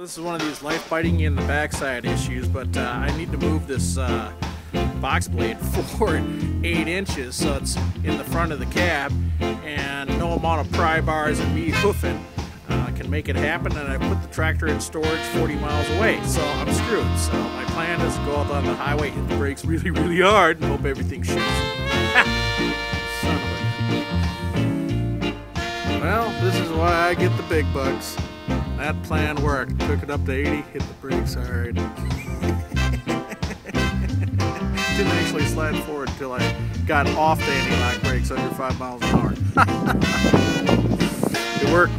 This is one of these life biting in the backside issues, but uh, I need to move this uh, box blade forward eight inches so it's in the front of the cab and no amount of pry bars and me hoofing uh, can make it happen and I put the tractor in storage 40 miles away so I'm screwed. So my plan is to go out on the highway hit the brakes really really hard and hope everything shoots. Well this is why I get the big bucks that plan worked took it up to 80 hit the brakes hard didn't actually slide forward until I got off the anti-lock brakes under five miles an hour. it worked.